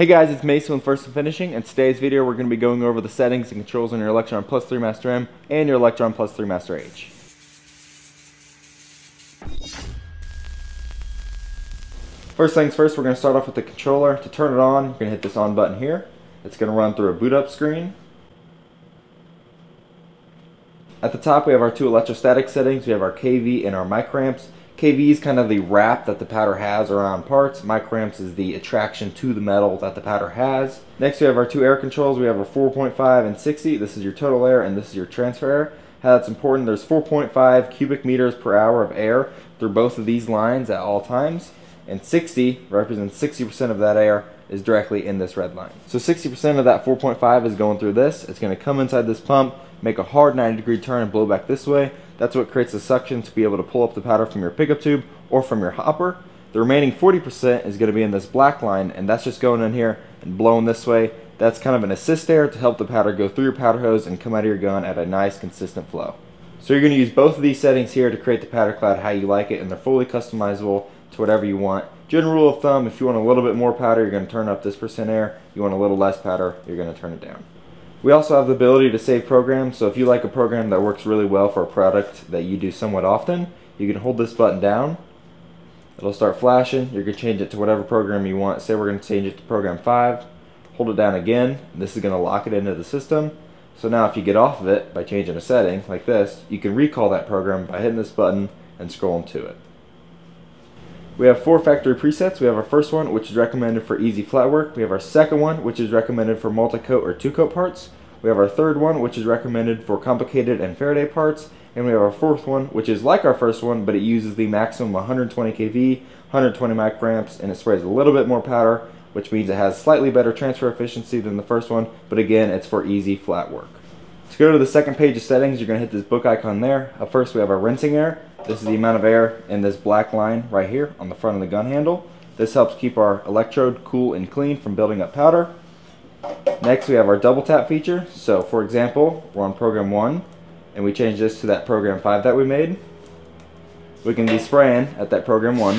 Hey guys, it's Mason with First In Finishing. and today's video, we're going to be going over the settings and controls on your Electron Plus 3 Master M and your Electron Plus 3 Master H. First things first, we're going to start off with the controller. To turn it on, you're going to hit this on button here. It's going to run through a boot up screen. At the top, we have our two electrostatic settings. We have our KV and our microamps. KV is kind of the wrap that the powder has around parts. Microamps is the attraction to the metal that the powder has. Next we have our two air controls. We have our 4.5 and 60. This is your total air and this is your transfer air. How that's important, there's 4.5 cubic meters per hour of air through both of these lines at all times. And 60 represents 60% of that air is directly in this red line. So 60% of that 4.5 is going through this. It's going to come inside this pump, make a hard 90 degree turn and blow back this way. That's what creates the suction to be able to pull up the powder from your pickup tube or from your hopper. The remaining 40% is going to be in this black line and that's just going in here and blowing this way. That's kind of an assist air to help the powder go through your powder hose and come out of your gun at a nice consistent flow. So you're going to use both of these settings here to create the powder cloud how you like it and they're fully customizable to whatever you want. General rule of thumb, if you want a little bit more powder, you're going to turn up this percent air. You want a little less powder, you're going to turn it down. We also have the ability to save programs, so if you like a program that works really well for a product that you do somewhat often, you can hold this button down. It'll start flashing. You can change it to whatever program you want. Say we're going to change it to program 5. Hold it down again. This is going to lock it into the system. So now if you get off of it by changing a setting like this, you can recall that program by hitting this button and scrolling to it. We have four factory presets. We have our first one, which is recommended for easy flat work. We have our second one, which is recommended for multi-coat or two-coat parts. We have our third one, which is recommended for complicated and Faraday parts. And we have our fourth one, which is like our first one, but it uses the maximum 120 kV, 120 microamps, and it sprays a little bit more powder, which means it has slightly better transfer efficiency than the first one, but again, it's for easy flat work. To go to the second page of settings, you're going to hit this book icon there. Up first, we have our rinsing air. This is the amount of air in this black line right here on the front of the gun handle. This helps keep our electrode cool and clean from building up powder. Next we have our double tap feature. So for example, we're on program 1 and we change this to that program 5 that we made. We can be spraying at that program 1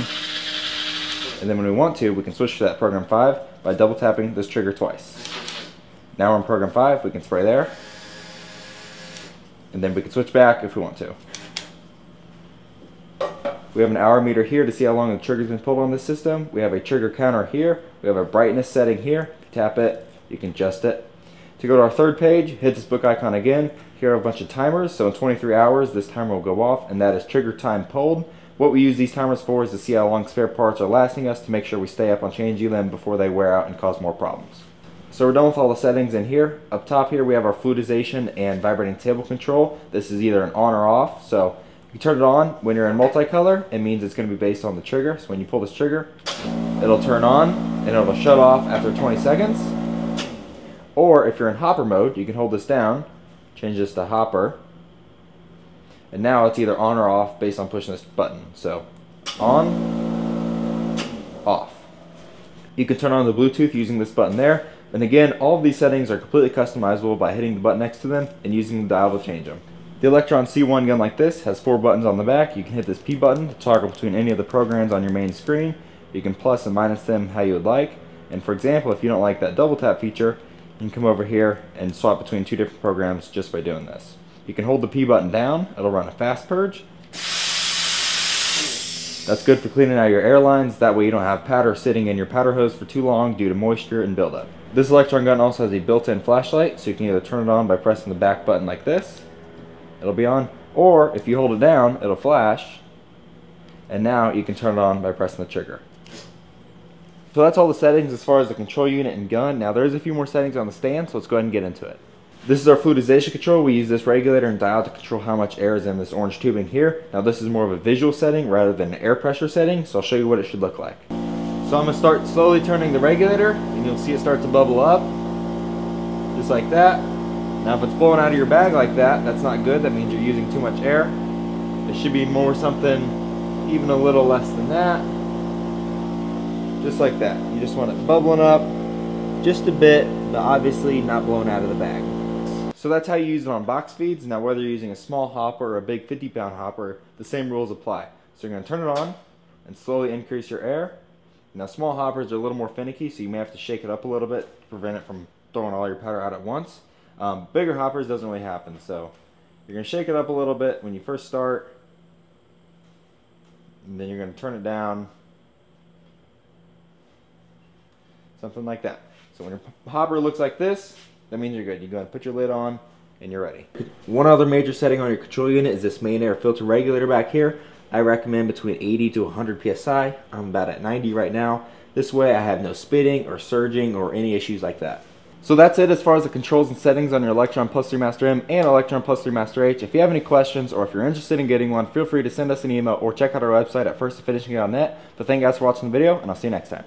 and then when we want to we can switch to that program 5 by double tapping this trigger twice. Now we're on program 5, we can spray there and then we can switch back if we want to. We have an hour meter here to see how long the trigger's been pulled on this system. We have a trigger counter here. We have a brightness setting here. Tap it, you can adjust it. To go to our third page, hit this book icon again. Here are a bunch of timers. So in 23 hours, this timer will go off, and that is trigger time pulled. What we use these timers for is to see how long spare parts are lasting us to make sure we stay up on changing them before they wear out and cause more problems. So we're done with all the settings in here. Up top here we have our fluidization and vibrating table control. This is either an on or off. So you turn it on when you're in multicolor, it means it's going to be based on the trigger. So when you pull this trigger, it'll turn on and it'll shut off after 20 seconds. Or if you're in hopper mode, you can hold this down, change this to hopper, and now it's either on or off based on pushing this button. So on, off. You can turn on the Bluetooth using this button there. And again, all of these settings are completely customizable by hitting the button next to them and using the dial to change them. The Electron C1 gun like this has four buttons on the back. You can hit this P button to toggle between any of the programs on your main screen. You can plus and minus them how you would like. And for example, if you don't like that double tap feature, you can come over here and swap between two different programs just by doing this. You can hold the P button down, it'll run a fast purge. That's good for cleaning out your air lines, that way you don't have powder sitting in your powder hose for too long due to moisture and buildup. This Electron gun also has a built-in flashlight, so you can either turn it on by pressing the back button like this, it'll be on. Or if you hold it down, it'll flash. And now you can turn it on by pressing the trigger. So that's all the settings as far as the control unit and gun. Now there's a few more settings on the stand, so let's go ahead and get into it. This is our fluidization control. We use this regulator and dial to control how much air is in this orange tubing here. Now this is more of a visual setting rather than an air pressure setting, so I'll show you what it should look like. So I'm going to start slowly turning the regulator, and you'll see it start to bubble up, just like that. Now if it's blowing out of your bag like that, that's not good. That means you're using too much air. It should be more something even a little less than that. Just like that. You just want it bubbling up just a bit, but obviously not blowing out of the bag. So that's how you use it on box feeds. Now whether you're using a small hopper or a big 50 pound hopper, the same rules apply. So you're going to turn it on and slowly increase your air. Now small hoppers are a little more finicky, so you may have to shake it up a little bit to prevent it from throwing all your powder out at once. Um, bigger hoppers doesn't really happen, so you're gonna shake it up a little bit when you first start, and then you're gonna turn it down, something like that. So when your hopper looks like this, that means you're good. You go ahead and put your lid on, and you're ready. One other major setting on your control unit is this main air filter regulator back here. I recommend between 80 to 100 psi. I'm about at 90 right now. This way I have no spitting or surging or any issues like that. So that's it as far as the controls and settings on your Electron Plus 3 Master M and Electron Plus 3 Master H. If you have any questions or if you're interested in getting one, feel free to send us an email or check out our website at firstinfinishing.net. But thank you guys for watching the video and I'll see you next time.